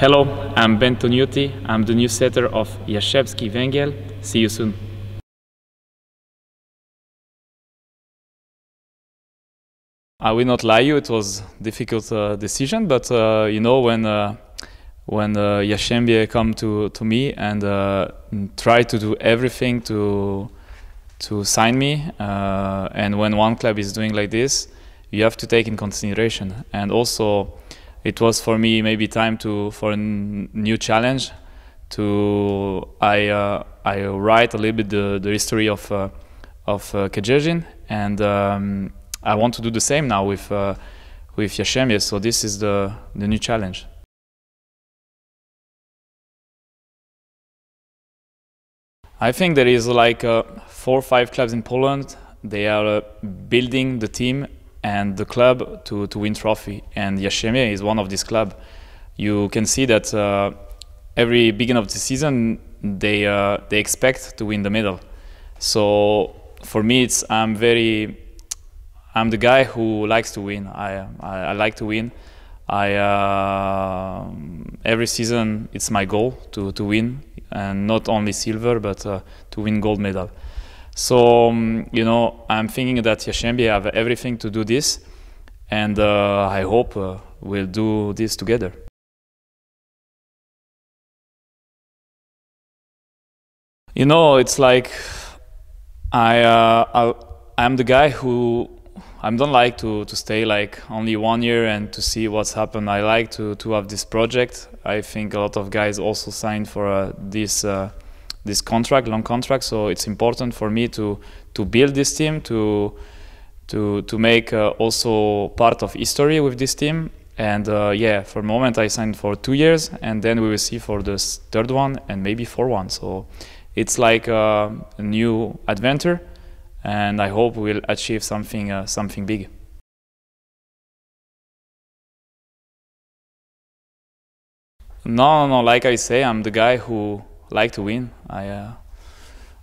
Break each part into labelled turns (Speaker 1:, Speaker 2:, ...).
Speaker 1: Hello, I'm Ben Toniutti. I'm the new setter of Jastrzębski Węgiel. See you soon. I will not lie you, it was a difficult uh, decision, but uh, you know when uh, when uh, Jastrzębie come to, to me and uh, try to do everything to to sign me, uh, and when one club is doing like this, you have to take in consideration. And also, it was for me maybe time to for a new challenge. To I uh, I write a little bit the, the history of uh, of uh, and. Um, I want to do the same now with uh, with Jastrzębie. So this is the the new challenge. I think there is like uh, four or five clubs in Poland. They are uh, building the team and the club to, to win trophy. And Jastrzębie is one of this club. You can see that uh, every beginning of the season they uh, they expect to win the medal. So for me, it's I'm very I'm the guy who likes to win. I I, I like to win. I uh, every season it's my goal to to win, and not only silver, but uh, to win gold medal. So um, you know, I'm thinking that Jastrzębie have everything to do this, and uh, I hope uh, we'll do this together. You know, it's like I, uh, I I'm the guy who I don't like to, to stay like only one year and to see what's happened. I like to, to have this project. I think a lot of guys also signed for uh, this uh, this contract, long contract. So it's important for me to to build this team, to to to make uh, also part of history with this team. And uh, yeah, for the moment I signed for two years, and then we will see for the third one and maybe four one. So it's like uh, a new adventure and I hope we'll achieve something uh, something big. No, no, no, like I say, I'm the guy who like to win. I uh,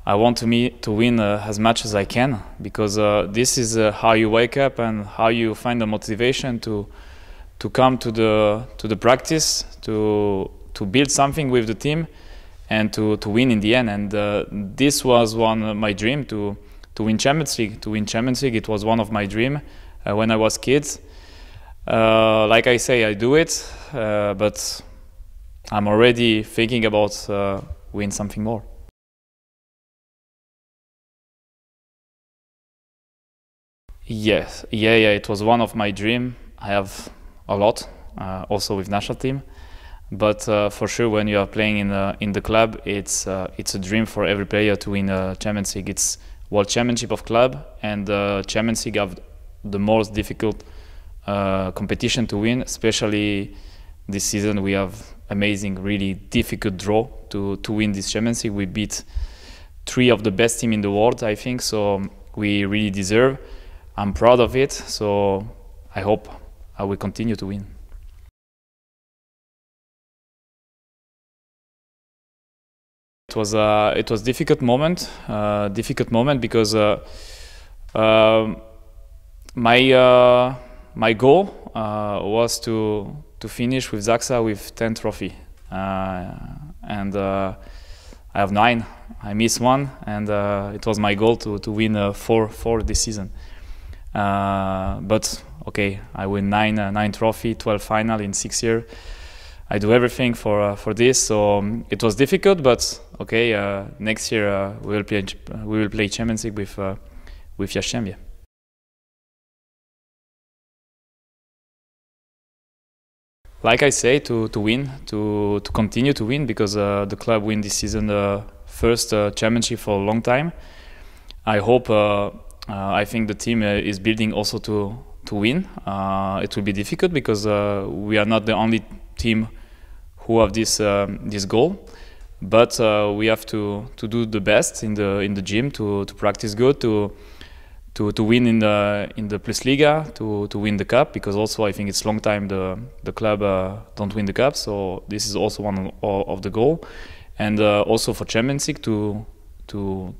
Speaker 1: I want to me to win uh, as much as I can because uh, this is uh, how you wake up and how you find the motivation to to come to the to the practice to to build something with the team and to to win in the end. And uh, this was one my dream to to win Champions League. To win Champions League, it was one of my dream uh, when I was kids. Like I say, I do it, but I'm already thinking about uh, win something more. Yes, yeah, yeah. It was one of my dream. I have a lot, uh, also with national team. But uh, for sure, when you are playing in the in the club, it's it's a dream for every player to win a Champions League. It's World Championship of Club and the Champions League have the most difficult uh, competition to win. Especially this season, we have amazing, really difficult draw to to win this Champions League. We beat three of the best team in the world, I think. So we really deserve. I'm proud of it. So I hope I will continue to win. It was a it was difficult moment, uh, difficult moment because uh, uh, my uh, my goal uh, was to to finish with ZAKSA with ten trophy, uh, and I have nine. I missed one, and it was my goal to to win four four this season. but okay, I win nine nine trophy, twelve final in six years. I do everything for uh, for this. So um, it was difficult, but okay. Uh, next year uh, we will play we will play Champions League with uh, with Jastrzębie. Like I say, to to win, to to continue to win, because uh, the club win this season the first uh, championship for a long time. I hope. Uh, uh, I think the team is building also to to win. it will be difficult because we are not the only team who have this this goal. But uh, we have to, to do the best in the in the gym to, to practice good to to, to win in the in the Plusliga to, to win the cup because also I think it's long time the the club uh, don't win the cup so this is also one of, the goal and uh, also for Champions League to to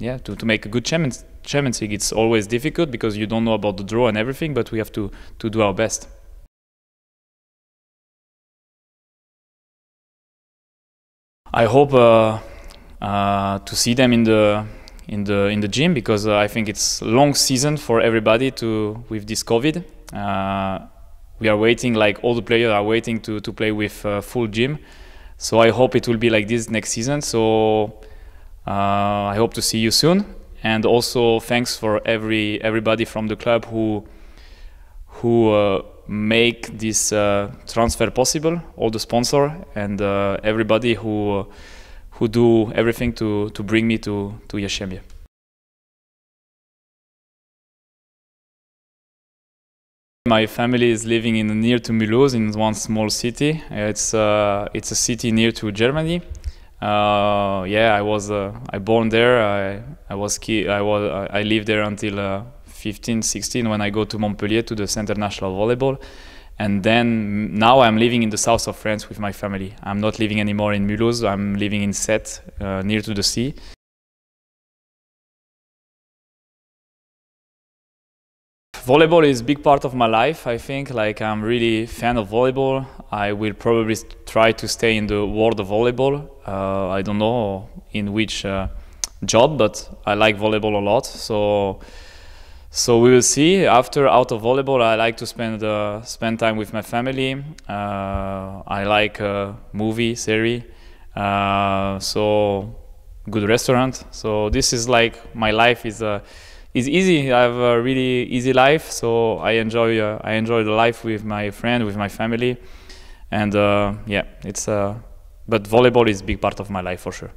Speaker 1: yeah to, to make a good Champions Champions League it's always difficult because you don't know about the draw and everything but we have to to do our best. I hope uh, uh, to see them in the in the in the gym because uh, I think it's long season for everybody to with this COVID. Uh, we are waiting, like all the players are waiting to to play with uh, full gym. So I hope it will be like this next season. So uh, I hope to see you soon. And also thanks for every everybody from the club who who uh, make this uh, transfer possible. All the sponsor and everybody who who do everything to, to bring me to, to Jastrzębie. My family is living in near to Mulhouse in one small city. It's uh, it's a city near to Germany. Uh, yeah, I was uh, I born there. I I was I was I lived there until uh, 15, 16 when I go to Montpellier to the Center National Volleyball. And then now I'm living in the south of France with my family. I'm not living anymore in Mulhouse. I'm living in Sète, uh, near to the sea. Volleyball is a big part of my life. I think like I'm really fan of volleyball. I will probably try to stay in the world of volleyball. Uh, I don't know in which uh, job, but I like volleyball a lot. So so we will see. After out of volleyball, I like to spend uh, spend time with my family. Uh, I like uh, movie series. Uh, so good restaurant. So this is like my life is uh, is easy. I have a really easy life. So I enjoy uh, I enjoy the life with my friend, with my family, and yeah, it's. But volleyball is big part of my life for sure.